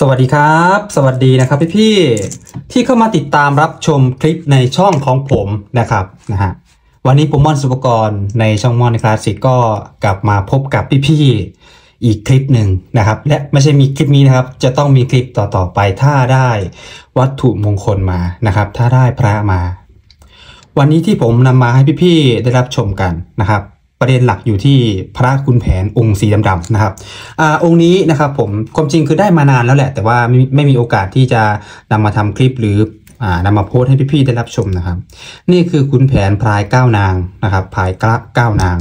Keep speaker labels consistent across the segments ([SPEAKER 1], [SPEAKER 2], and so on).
[SPEAKER 1] สวัสดีครับ สวัสดีนะครับพี่พี่ที่เข้ามาติดตามรับชมคลิปในช่องของผมนะครับนะฮะวันนี้ผมม่อนสุปกรณ์ในช่องม่อนคลาสสิกก็กลับมาพบกับพี่พี่อีกคลิปหนึ่งนะครับ และไม่ใช่มีคลิปนี้นะครับ จะต้องมีคลิปต่อๆไปถ้าได้วัตถุมงคลมานะครับ ถ้าได้พระมา วันนี้ที่ผมนำมาให้พี่ๆได้รับชมกันนะครับ ประเด็นหลักอยู่ที่พระคุณแผนองค์สีดำๆนะครับอาองค์นี้นะครับผมความจริงคือได้มานานแล้วแหละ แต่ว่าไม่ไม่มีโอกาสที่จะนำมาทำคลิปหรืออ่านำมาโพสให้พี่ๆได้รับชมนะครับ นี่คือคุณแผนพายเก้านางนะครับพายเก้านาง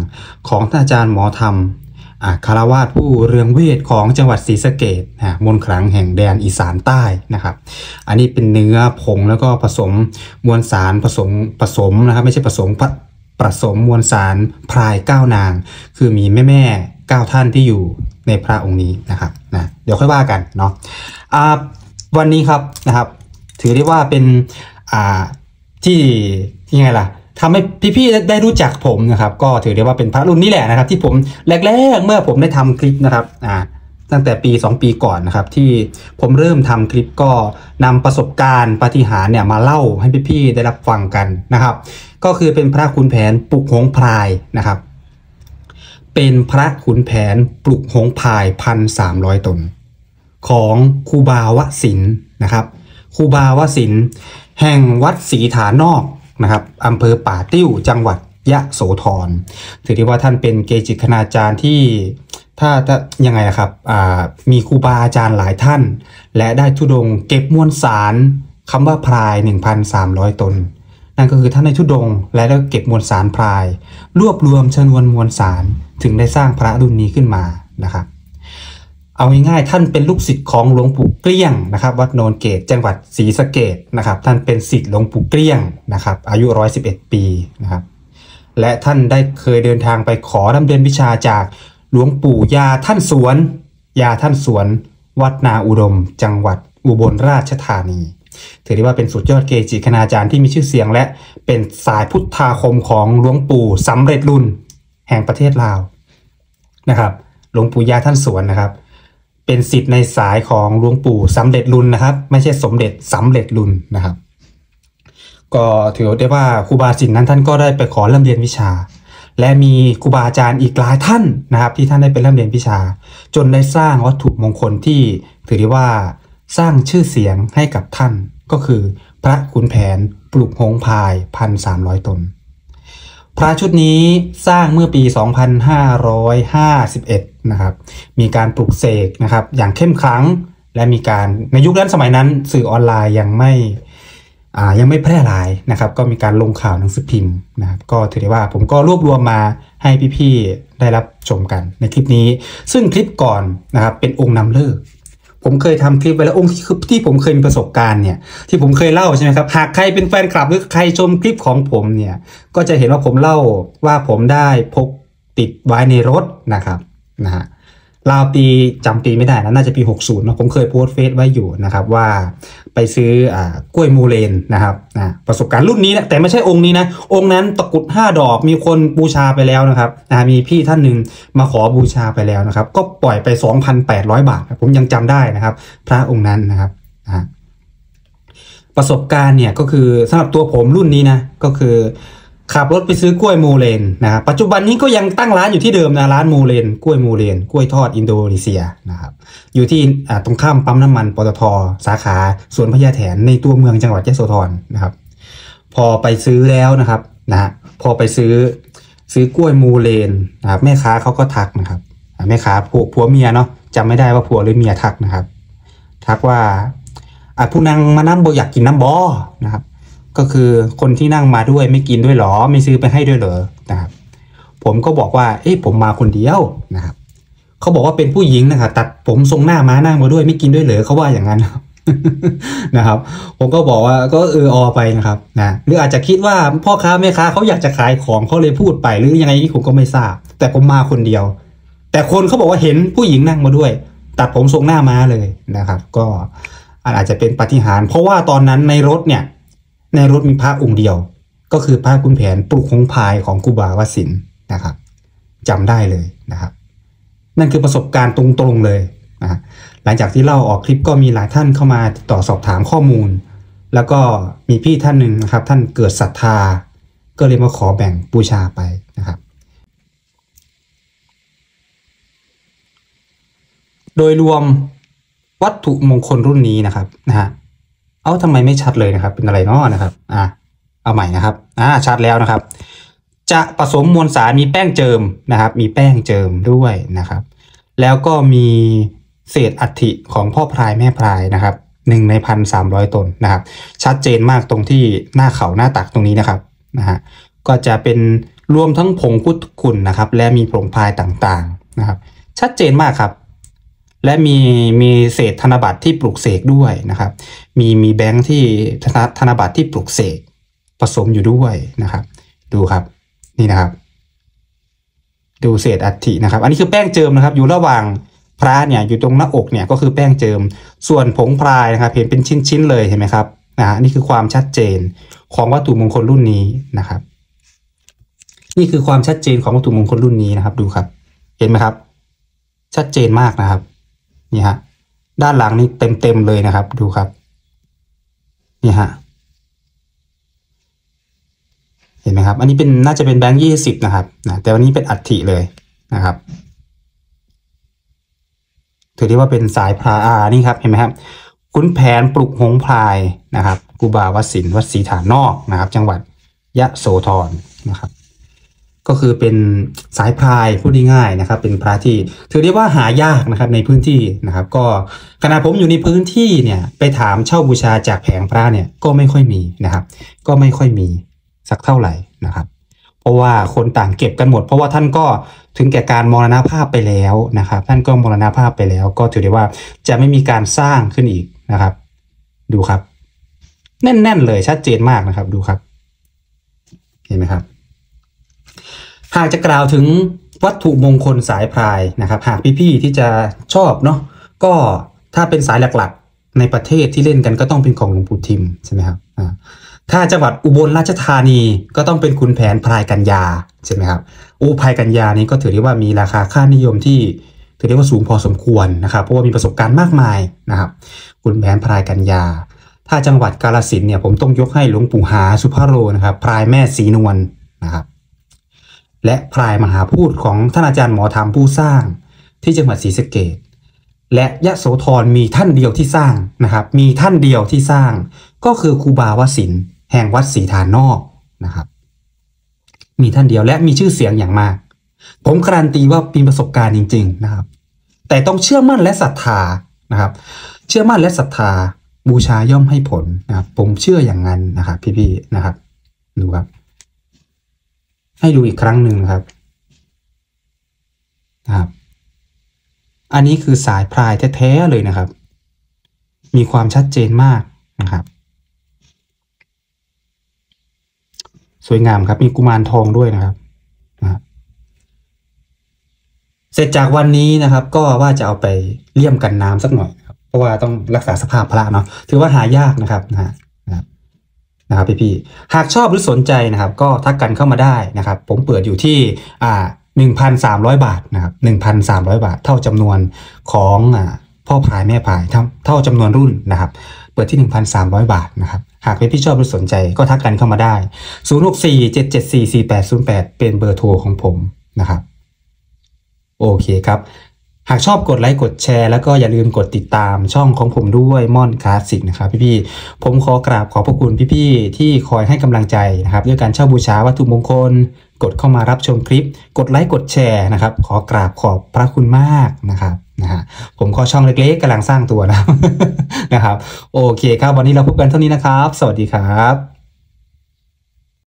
[SPEAKER 1] ของท่านอาจารย์หมอธรรมอ่าคารวาสผู้เรืองเวทของจังหวัดศรีสะเกดนะมนต์ขลังแห่งแดนอีสานใต้นะครับ อันนี้เป็นเนื้อผงแล้วก็ผสมมวลสารผสมผสมนะครับ ไม่ใช่ผสม ผผสมมวลสารพรายเก้านาง คือมีแม่แม่เก้าท่านที่อยู่ในพระองค์นี้นะครับนะเดี๋ยวค่อยว่ากันเนาะวันนี้ครับนะครับ ถือได้ว่าเป็นอ่าที่ยังไงล่ะทำให้พี่ๆได้รู้จักผมนะครับ ก็ถือได้ว่าเป็นพระรุ่นนี้แหละนะครับ ที่ผมแรกๆเมื่อผมได้ทำคลิปนะครับอ่าตั้งแต่ปี 2 ปีก่อนนะครับที่ผมเริ่มทำคลิปก็นำประสบการณ์ปฏิหารเนี่ยมาเล่าให้พี่ๆได้รับฟังกันนะครับ ก็คือเป็นพระขุนแผนปลุกหงพรายนะครับ เป็นพระขุนแผนปลุกหงพรายพันสามร้อยตน ของครูบาวสินนะครับครูบาวสินแห่งวัดศรีฐานอกนะครับอำเภอป่าติ้วจังหวัดยะโสธรถือได้ว่าท่านเป็นเกจิคณาจารย์ที่ถ้าถ้ายังไงอะครับมีครูบาอาจารย์หลายท่าน และได้ทุดงเก็บมวลสารคำว่าพราย 1,300 ตน นั่นก็คือท่านในทุดงและได้เก็บมวลสารพราย รวบรวมชนวนมวลสารถึงได้สร้างพระรุ่นนี้ขึ้นมานะครับเอาง่ายๆท่านเป็นลูกศิษย์ของหลวงปู่เกลี้ยงนะครับ วัดโนนเกตจังหวัดศรีสะเกดนะครับ ท่านเป็นศิษย์หลวงปู่เกลี้ยงนะครับ อายุ 111 ปีนะครับ และท่านได้เคยเดินทางไปขอดำเนินวิชาจากหลวงปู่ยาท่านสวน ยาท่านสวน วัดนาอุดม จังหวัดอุบลราชธานี ถือได้ว่าเป็นสุดยอดเกจิคณาจารย์ที่มีชื่อเสียงและเป็นสายพุทธาคมของหลวงปู่สำเร็จรุ่นแห่งประเทศลาวนะครับ หลวงปู่ยาท่านสวนนะครับ เป็นสิทธิ์ในสายของหลวงปู่สำเร็จรุ่นนะครับ ไม่ใช่สมเด็จสำเร็จรุ่นนะครับ ก็ถือได้ว่าครูบาสินนั้นท่านก็ได้ไปขอเริ่มเรียนวิชา และมีครูบาอาจารย์อีกหลายท่านนะครับ ที่ท่านได้ไปเริ่มเรียนวิชา จนได้สร้างวัตถุมงคลที่ถือได้ว่า สร้างชื่อเสียงให้กับท่านก็คือ พระขุนแผนปลุกหงพายพันสามร้อยตน พระชุดนี้สร้างเมื่อปี 2551 นะครับ มีการปลุกเสกนะครับ อย่างเข้มขลังและมีการในยุคนั้นสมัยนั้นสื่อออนไลน์ยังไม่ยังไม่แพร่หลายนะครับ ก็มีการลงข่าวหนังสือพิมพ์นะครับ ก็ถือได้ว่าผมก็รวบรวมมาให้พี่ๆได้รับชมกันในคลิปนี้ ซึ่งคลิปก่อนนะครับเป็นองค์นำเลิก ผมเคยทำคลิปไว้แล้วองค์ที่คือที่ผมเคยมีประสบการณ์เนี่ยที่ผมเคยเล่าใช่ไหมครับหากใครเป็นแฟนคลับหรือใครชมคลิปของผมเนี่ยก็จะเห็นว่าผมเล่าว่าผมได้พกติดไว้ในรถนะครับนะฮะ ราวปีจำปีไม่ได้นะน่าจะปี 60นะผมเคยโพสต์เฟซไว้อยู่นะครับว่าไปซื้ออกล้วยมูเลนนะครับนะประสบการณ์รุ่นนี้นะแต่ไม่ใช่องค์นี้นะองค์นั้นตะกุด 5 ดอกมีคนบูชาไปแล้วนะครับนะมีพี่ท่านหนึ่งมาขอบูชาไปแล้วนะครับ ก็ปล่อยไป 2,800 บาท ผมยังจำได้นะครับ พระองค์นั้นนะครับนะประสบการณ์เนี่ยก็คือสำหรับตัวผมรุ่นนี้นะก็คือ ขับรถไปซื้อกล้วยมูเลนนะครับปัจจุบันนี้ก็ยังตั้งร้านอยู่ที่เดิมนะร้านมูเลนกล้วยมูเลนกล้วยทอดอินโดนีเซียนะครับอยู่ที่ตรงข้ามปั๊มน้ำมันปตทสาขาสวนพญาแถนในตัวเมืองจังหวัดยะโสธรนะครับ พอไปซื้อแล้วนะครับนะฮะพอไปซื้อซื้อกล้วยมูเลนนะครับแม่ค้าเขาก็ทักนะครับแม่ค้าผัวผัวเมียเนาะจำไม่ได้ว่าผัวหรือเมียทักนะครับ ทักว่าอะผู้นางมานั่งบอยากกินน้ำบอนะครับ ก็คือคนที่นั่งมาด้วยไม่กินด้วยหรอ ไม่ซื้อไปให้ด้วยเหรอนะครับ ผมก็บอกว่าเอ้ผมมาคนเดียวนะครับเขาบอกว่าเป็นผู้หญิงนะครับตัดผมทรงหน้าม้านั่งมาด้วยไม่กินด้วยเหรอเขาว่าอย่างนั้นนะครับ ผมก็บอกว่าก็เอออไปนะครับนะหรืออาจจะคิดว่าพ่อค้าแม่ค้าเขาอยากจะขายของเขาเลยพูดไป หรือยังไงนี่ผมก็ไม่ทราบ แต่ผมมาคนเดียว แต่คนเขาบอกว่าเห็นผู้หญิงนั่งมาด้วย ตัดผมทรงหน้าม้าเลยนะครับ ก็อาจจะเป็นปฏิหาร เพราะว่าตอนนั้นในรถเนี่ย ในรถมีพระองค์เดียว ก็คือพระคุณแผนปลุกหงพายของครูบาวสินนะครับจำได้เลยนะครับ นั่นคือประสบการณ์ตรงๆเลยนะฮะหลังจากที่เล่าออกคลิปก็มีหลายท่านเข้ามาติดต่อสอบถามข้อมูล แล้วก็มีพี่ท่านหนึ่งนะครับ ท่านเกิดศรัทธา ก็เลยมาขอแบ่งบูชาไปนะครับ โดยรวมวัตถุมงคลรุ่นนี้นะครับนะฮะ เอาทำไมไม่ชัดเลยนะครับ เป็นอะไรเนาะนะครับ อ่าเอาใหม่นะครับอ่าชัดแล้วนะครับ จะผสมมวลสารมีแป้งเจิมนะครับ มีแป้งเจิมด้วยนะครับ แล้วก็มีเศษอัฐิของพ่อพรายแม่พรายนะครับหนึ่งในพันสามร้อยตนนะครับ ชัดเจนมากตรงที่หน้าเขาหน้าตักตรงนี้นะครับนะฮะก็จะเป็นรวมทั้งผงพุทธคุณนะครับ และมีผงพายต่างๆนะครับ ชัดเจนมากครับ และมีมีเศษธนบัตรที่ปลูกเสกด้วยนะครับ มีมีแบงค์ที่ธนธนบัตรที่ปลูกเสกผสมอยู่ด้วยนะครับ ดูครับนี่นะครับ ดูเศษอัฐินะครับ อันนี้คือแป้งเจิมนะครับ อยู่ระหว่างพระเนี่ยอยู่ตรงหน้าอกเนี่ยก็คือแป้งเจิม ส่วนผงพรายนะครับ เห็นเป็นชิ้นๆเลยเห็นไหมครับนะฮะนี่คือความชัดเจนของวัตถุมงคลรุ่นนี้นะครับ นี่คือความชัดเจนของวัตถุมงคลรุ่นนี้นะครับ ดูครับ เห็นไหมครับ ชัดเจนมากนะครับ นี่ฮะด้านหลังนี่เต็มๆเลยนะครับ ดูครับ นี่ฮะเห็นไหมครับ อันนี้เป็นน่าจะเป็นแบงค์ยี่สิบนะครับนะแต่วันนี้เป็นอัฐิเลยนะครับ ถือได้ว่าเป็นสายพราอานี่ครับเห็นไหมครับคุณแผนปลุกหงพลายนะครับกูบาวสินวัดศรีฐานนอกนะครับ จังหวัดยะโสธรนะครับ ก็คือเป็นสายพรายพูดง่ายๆนะครับ เป็นพระที่ถือได้ว่าหายากนะครับในพื้นที่นะครับ ก็ขณะผมอยู่ในพื้นที่เนี่ยไปถามเช่าบูชาจากแผงพระเนี่ยก็ไม่ค่อยมีนะครับ ก็ไม่ค่อยมีสักเท่าไหร่นะครับ เพราะว่าคนต่างเก็บกันหมด เพราะว่าท่านก็ถึงแก่การมรณภาพไปแล้วนะครับ ท่านก็มรณภาพไปแล้ว ก็ถือได้ว่าจะไม่มีการสร้างขึ้นอีกนะครับ ดูครับ แน่น ๆ เลยชัดเจนมากนะครับ ดูครับ เห็นไหมครับ หากจะกล่าวถึงวัตถุมงคลสายพรายนะครับ หากพี่ๆที่จะชอบเนาะก็ถ้าเป็นสายหลักๆ ในประเทศที่เล่นกันก็ต้องเป็นของหลวงปู่ทิมใช่ไหมครับถ้าจังหวัดอุบลราชธานีก็ต้องเป็นคุณแผนพรายกัญญาใช่ไหมครับอูพรายกัญญานี้ก็ถือได้ว่ามีราคาค่านิยมที่ถือได้ว่าสูงพอสมควรนะครับ เพราะว่ามีประสบการณ์มากมายนะครับ คุณแผนพรายกัญญา ถ้าจังหวัดกาลสินเนี่ยผมต้องยกให้หลวงปู่หาสุภาโรนะครับพรายแม่สีนวลนะครับ และพรายมหาพูดของท่านอาจารย์หมอธรรมผู้สร้าง ที่จังหวัดศรีสะเกดและยะโสธรมีท่านเดียวที่สร้างนะครับ มีท่านเดียวที่สร้าง ก็คือครูบาวสินแห่งวัดศรีฐานนอกนะครับ มีท่านเดียวและมีชื่อเสียงอย่างมาก ผมการันตีว่ามีประสบการณ์จริง ๆนะครับ แต่ต้องเชื่อมั่นและศรัทธานะครับ เชื่อมั่นและศรัทธาบูชาย่อมให้ผลนะครับ ผมเชื่ออย่างนั้นนะครับ พี่ๆนะครับดูครับ ให้ดูอีกครั้งหนึ่งนะครับนะครับ อันนี้คือสายพรายแท้ๆเลยนะครับ มีความชัดเจนมากนะครับ สวยงามครับ มีกุมารทองด้วยนะครับนะเสร็จจากวันนี้นะครับ ก็ว่าจะเอาไปเลี่ยมกันน้ำสักหน่อยครับเพราะว่าต้องรักษาสภาพพระเนาะถือว่าหายากนะครับนะฮะ นะครับพี่ๆหากชอบหรือสนใจนะครับ ก็ทักกันเข้ามาได้นะครับ ผมเปิดอยู่ที่อ่า1,300 บาทนะครับ1,300 บาท เท่าจำนวนของอ่าพ่อพายแม่พายเท่าเท่าจำนวนรุ่นนะครับ เปิดที่ 1,300 บาทนะครับ หากเป็นพี่ชอบหรือสนใจก็ทักกันเข้ามาได้ 0647744808 เป็นเบอร์โทรของผมนะครับ โอเคครับ หากชอบกดไลค์กดแชร์แล้วก็อย่าลืมกดติดตามช่องของผมด้วยม่อนคลาสสิกนะครับพี่ๆผมขอกราบขอบพระคุณพี่ๆที่คอยให้กำลังใจนะครับด้วยการเช่าบูชาวัตถุมงคล กดเข้ามารับชมคลิป กดไลค์กดแชร์นะครับ ขอกราบขอบพระคุณมากนะครับนะฮะผมก็ช่องเล็กๆกำลังสร้างตัวนะนะครับ โอเคครับวันนี้เราพบกันเท่านี้นะครับ สวัสดีครับ